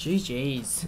GG's.